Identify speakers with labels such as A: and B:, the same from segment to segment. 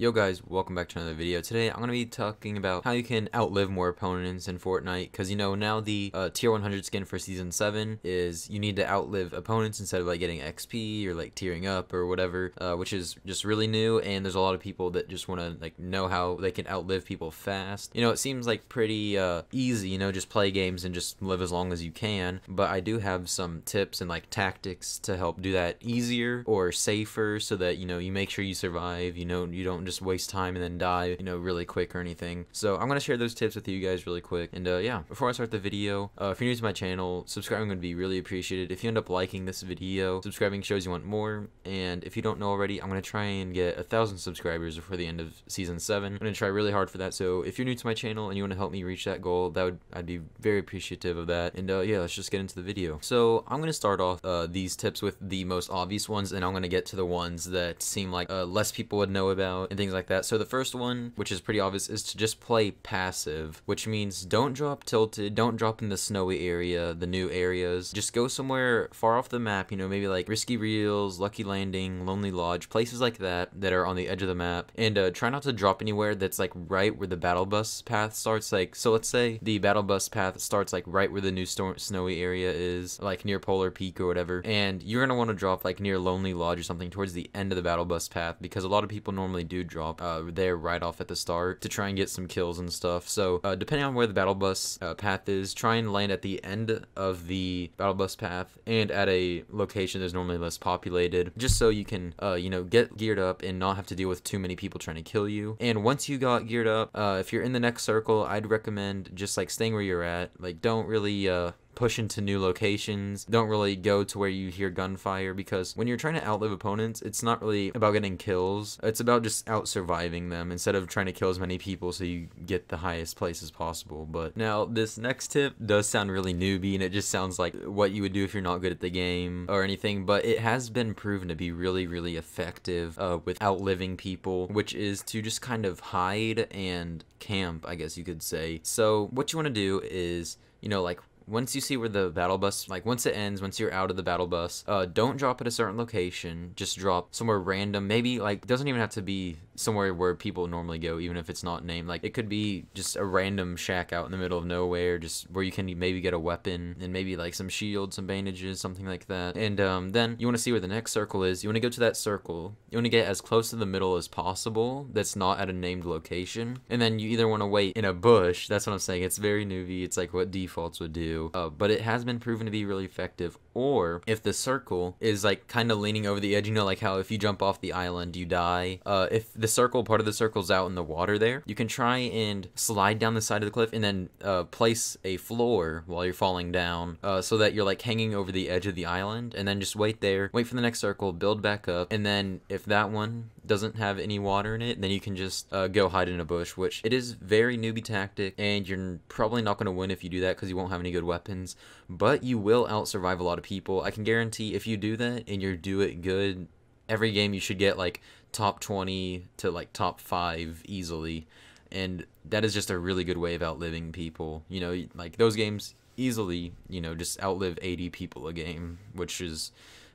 A: Yo guys, welcome back to another video. Today I'm going to be talking about how you can outlive more opponents in Fortnite because you know now the uh, tier 100 skin for season 7 is you need to outlive opponents instead of like getting XP or like tiering up or whatever uh, which is just really new and there's a lot of people that just want to like know how they can outlive people fast. You know it seems like pretty uh, easy you know just play games and just live as long as you can but I do have some tips and like tactics to help do that easier or safer so that you know you make sure you survive you know you don't just waste time and then die, you know, really quick or anything. So I'm gonna share those tips with you guys really quick. And uh, yeah, before I start the video, uh, if you're new to my channel, subscribing would be really appreciated. If you end up liking this video, subscribing shows you want more. And if you don't know already, I'm gonna try and get a thousand subscribers before the end of season seven. I'm gonna try really hard for that. So if you're new to my channel and you want to help me reach that goal, that would I'd be very appreciative of that. And uh, yeah, let's just get into the video. So I'm gonna start off uh, these tips with the most obvious ones, and I'm gonna get to the ones that seem like uh, less people would know about things like that. So the first one, which is pretty obvious, is to just play passive, which means don't drop tilted, don't drop in the snowy area, the new areas. Just go somewhere far off the map, you know, maybe like Risky Reels, Lucky Landing, Lonely Lodge, places like that that are on the edge of the map. And uh, try not to drop anywhere that's like right where the battle bus path starts. Like, so let's say the battle bus path starts like right where the new snowy area is, like near Polar Peak or whatever. And you're gonna want to drop like near Lonely Lodge or something towards the end of the battle bus path because a lot of people normally do drop uh, there right off at the start to try and get some kills and stuff. So uh, depending on where the battle bus uh, path is, try and land at the end of the battle bus path and at a location that's normally less populated, just so you can, uh, you know, get geared up and not have to deal with too many people trying to kill you. And once you got geared up, uh, if you're in the next circle, I'd recommend just like staying where you're at. Like don't really uh, push into new locations. Don't really go to where you hear gunfire because when you're trying to outlive opponents, it's not really about getting kills. It's about just out surviving them instead of trying to kill as many people so you get the highest place as possible. But now this next tip does sound really newbie and it just sounds like what you would do if you're not good at the game or anything, but it has been proven to be really, really effective uh, with outliving people, which is to just kind of hide and camp, I guess you could say. So what you want to do is you know, like once you see where the battle bus, like once it ends, once you're out of the battle bus, uh, don't drop at a certain location. Just drop somewhere random. Maybe like doesn't even have to be somewhere where people normally go, even if it's not named. Like it could be just a random shack out in the middle of nowhere, just where you can maybe get a weapon and maybe like some shields, some bandages, something like that. And um, then you want to see where the next circle is. You want to go to that circle. You want to get as close to the middle as possible. That's not at a named location. And then you either want to wait in a bush. That's what I'm saying. It's very newbie. It's like what defaults would do uh, but it has been proven to be really effective. Or if the circle is like kind of leaning over the edge, you know, like how if you jump off the island, you die. Uh, if the circle, part of the circle's out in the water there, you can try and slide down the side of the cliff and then uh, place a floor while you're falling down uh, so that you're like hanging over the edge of the island and then just wait there, wait for the next circle, build back up. And then if that one doesn't have any water in it, then you can just uh, go hide in a bush, which it is very newbie tactic and you're probably not going to win if you do that because you won't have any good weapons, but you will out survive a lot of people. I can guarantee if you do that and you do it good, every game you should get like top 20 to like top 5 easily. And that is just a really good way of outliving people. You know, like those games easily, you know, just outlive 80 people a game, which is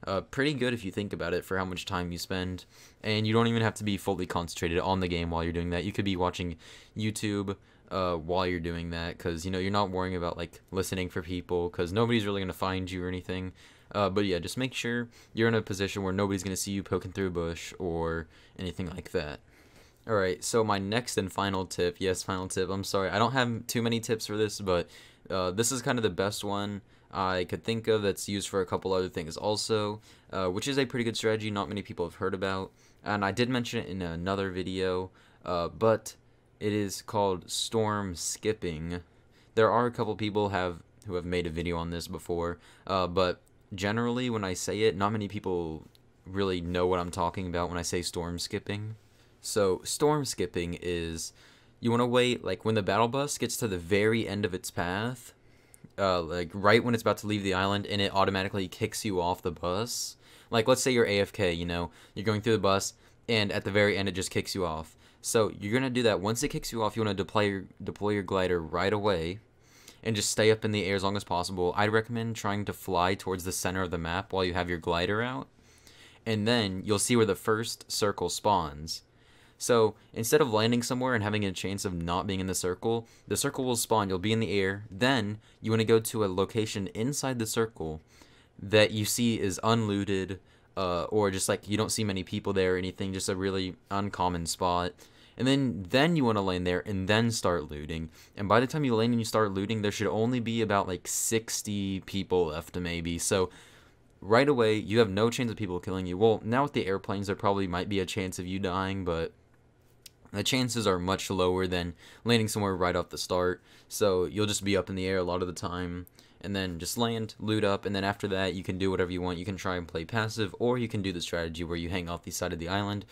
A: uh, pretty good if you think about it for how much time you spend. And you don't even have to be fully concentrated on the game while you're doing that. You could be watching YouTube uh, while you're doing that because, you know, you're not worrying about, like, listening for people because nobody's really going to find you or anything. Uh, but yeah, just make sure you're in a position where nobody's going to see you poking through a bush or anything like that. Alright, so my next and final tip, yes, final tip, I'm sorry, I don't have too many tips for this, but uh, this is kind of the best one I could think of that's used for a couple other things also, uh, which is a pretty good strategy not many people have heard about. And I did mention it in another video, uh, but it is called storm skipping. There are a couple people have who have made a video on this before, uh, but generally when I say it, not many people really know what I'm talking about when I say storm skipping. So storm skipping is you want to wait like when the battle bus gets to the very end of its path uh, like right when it's about to leave the island and it automatically kicks you off the bus. Like let's say you're AFK, you know, you're going through the bus and at the very end it just kicks you off. So you're gonna do that. Once it kicks you off, you want to deploy your, deploy your glider right away, and just stay up in the air as long as possible. I'd recommend trying to fly towards the center of the map while you have your glider out, and then you'll see where the first circle spawns. So instead of landing somewhere and having a chance of not being in the circle, the circle will spawn. You'll be in the air. Then you want to go to a location inside the circle that you see is unlooted, uh, or just like you don't see many people there or anything. Just a really uncommon spot. And then then you want to land there and then start looting. And by the time you land and you start looting, there should only be about like 60 people left maybe. So right away you have no chance of people killing you. Well, now with the airplanes there probably might be a chance of you dying, but the chances are much lower than landing somewhere right off the start. So you'll just be up in the air a lot of the time and then just land, loot up, and then after that you can do whatever you want. You can try and play passive, or you can do the strategy where you hang off the side of the island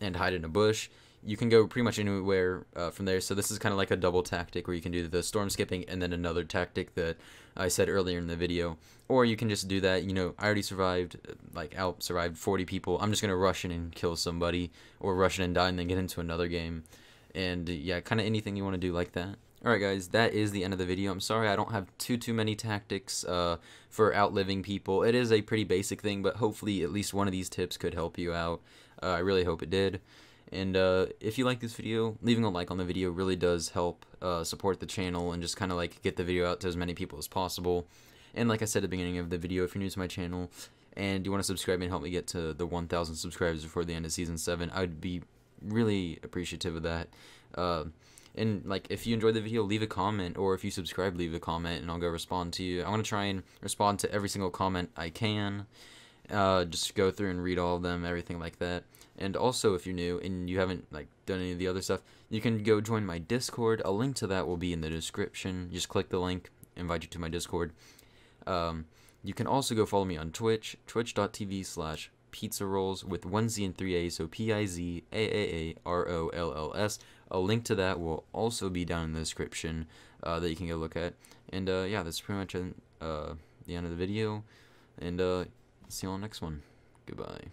A: and hide in a bush. You can go pretty much anywhere uh, from there. So this is kind of like a double tactic where you can do the storm skipping and then another tactic that I said earlier in the video. Or you can just do that, you know, I already survived, like out survived 40 people. I'm just going to rush in and kill somebody or rush in and die and then get into another game. And yeah, kind of anything you want to do like that. Alright guys, that is the end of the video. I'm sorry I don't have too too many tactics uh, for outliving people. It is a pretty basic thing, but hopefully at least one of these tips could help you out. Uh, I really hope it did. And uh, if you like this video, leaving a like on the video really does help uh, support the channel and just kind of like get the video out to as many people as possible. And like I said at the beginning of the video, if you're new to my channel and you want to subscribe and help me get to the 1,000 subscribers before the end of Season 7, I'd be really appreciative of that. Uh, and like if you enjoyed the video leave a comment or if you subscribe leave a comment and i'll go respond to you i want to try and respond to every single comment i can uh, just go through and read all of them everything like that and also if you're new and you haven't like done any of the other stuff you can go join my discord a link to that will be in the description just click the link invite you to my discord um, you can also go follow me on twitch twitch.tv slash pizza rolls with one z and three a so p-i-z-a-a-a-r-o-l-l-s a link to that will also be down in the description uh, that you can go look at. And uh, yeah, that's pretty much uh, the end of the video. And uh, see you on the next one. Goodbye.